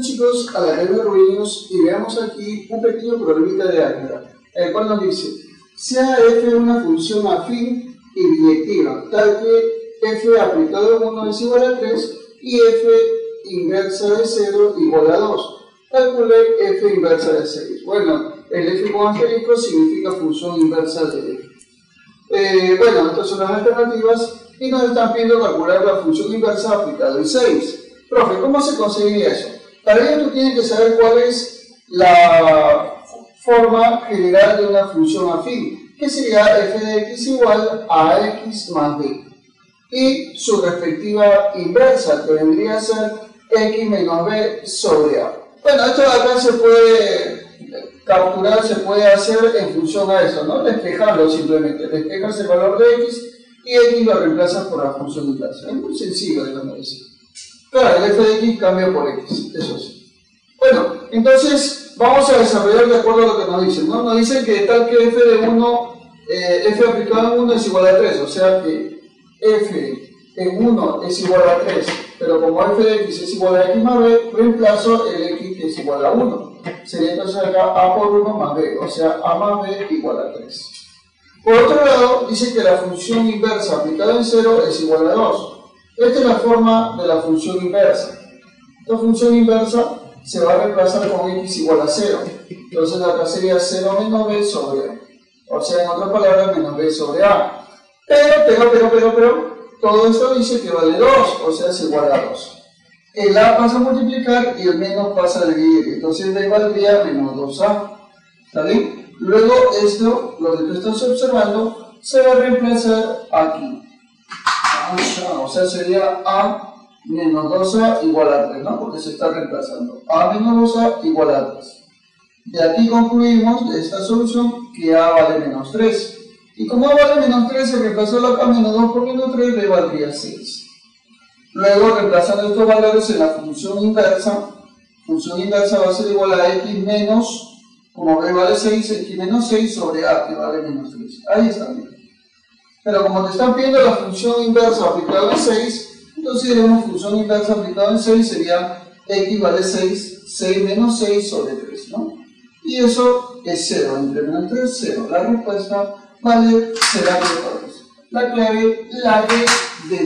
chicos a la regla de Arduinos y veamos aquí un pequeño problemita de álgebra, el cual nos dice, sea f una función afín y biyectiva, tal que f aplicado a 1 es igual a 3 y f inversa de 0 igual a 2. Calcule f inversa de 6. Bueno, el f con asterisco significa función inversa de f. Eh, bueno, estas son las alternativas y nos están pidiendo calcular la función inversa aplicada en 6. Profe, ¿cómo se conseguiría eso? Para ello tú tienes que saber cuál es la forma general de una función afín, que sería f de x igual a x más b. Y su respectiva inversa, que vendría a ser x menos b sobre a. Bueno, esto de acá se puede capturar, se puede hacer en función a eso, ¿no? Despejarlo simplemente. Despejas el valor de x y x lo reemplazas por la función inversa. Es muy sencillo, digamos decir. Claro, el f de x cambia por x, eso sí. Bueno, entonces vamos a desarrollar de acuerdo a lo que nos dicen, ¿no? Nos dicen que tal que f de 1, eh, f aplicado en 1 es igual a 3, o sea que f en 1 es igual a 3, pero como f de x es igual a x más b, reemplazo el x que es igual a 1. Sería entonces acá a por 1 más b, o sea a más b igual a 3. Por otro lado, dice que la función inversa aplicada en 0 es igual a 2. Esta es la forma de la función inversa. Esta función inversa se va a reemplazar con x igual a 0. Entonces acá sería 0 menos b sobre a. O sea, en otras palabras, menos b sobre a. Pero, pero, pero, pero, pero, todo esto dice que vale 2, o sea, es igual a 2. El a pasa a multiplicar y el menos pasa a dividir. Entonces b valdría menos 2a. ¿Está bien? Luego esto, lo que tú estás observando, se va a reemplazar aquí o sea, sería A menos 2A igual a 3, ¿no? Porque se está reemplazando. A menos 2A igual a 3. De aquí concluimos de esta solución que A vale menos 3. Y como A vale menos 3, se reemplazó la K menos 2 por menos 3, B valdría 6. Luego, reemplazando estos valores en la función inversa, función inversa va a ser igual a x menos, como B vale 6, x menos 6 sobre A, que vale menos 3. Ahí está bien. Pero como te están pidiendo la función inversa aplicada en 6, entonces diremos función inversa aplicada en 6 sería x vale 6, 6 menos 6 sobre 3, ¿no? Y eso es 0, entre menos 3, 0. La respuesta vale será 3. La clave, la de